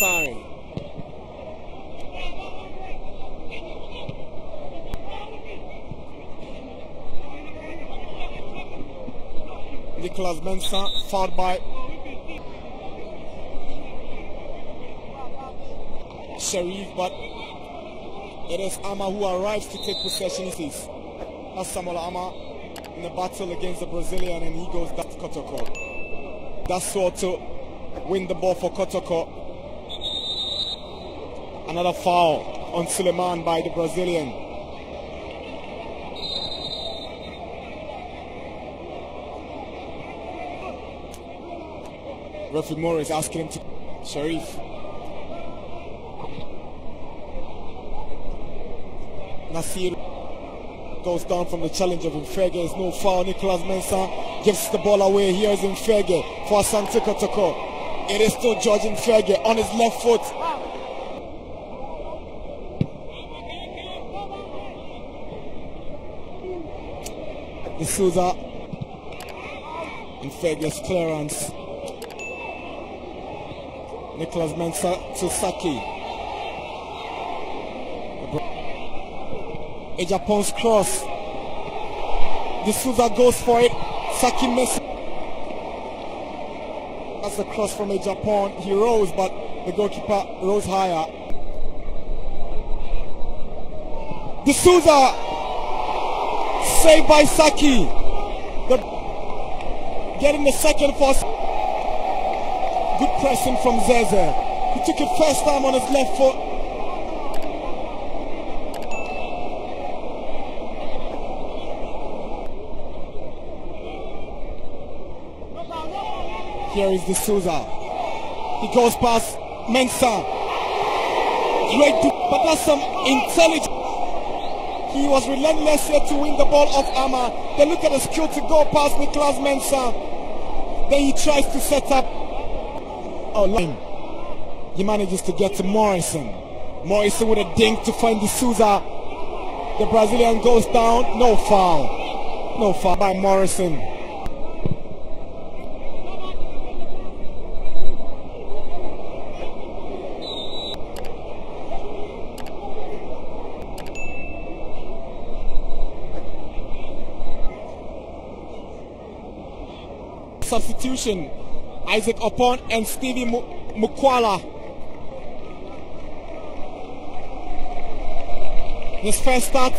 Masari. Nicholas Mensah fouled by Sharif, but it is Ama who arrives to take possession. That's Samuel Ama in the battle against the Brazilian, and he goes to Kotoko. That's all to win the ball for Kotoko. Another foul on Suleiman by the Brazilian. Referee Morris asking him to Sharif. Nasir goes down from the challenge of Infege. It's no foul. Nicolas Mensah gives the ball away. Here's Infege for Asante Kotoko. It is still George Infege on his left foot. De Souza. Infege's clearance. Nicholas Mensah to Saki. A Japan's cross. De Souza goes for it. Saki misses. That's the cross from a Japan. He rose, but the goalkeeper rose higher. De Souza saved by Saki. The, getting the second first. Good pressing from Zeze. He took it first time on his left foot. Here is De Souza. He goes past Mensah. Great, but that's some intelligence. He was relentless here to win the ball off Ama. Then look at his skill to go past Nicolas Mensah. Then he tries to set up. Oh, line. He manages to get to Morrison. Morrison with a dink to find the De Souza. The Brazilian goes down. No foul. No foul by Morrison. Substitution. Isaac Oppong and Stevie Mukwala. His first start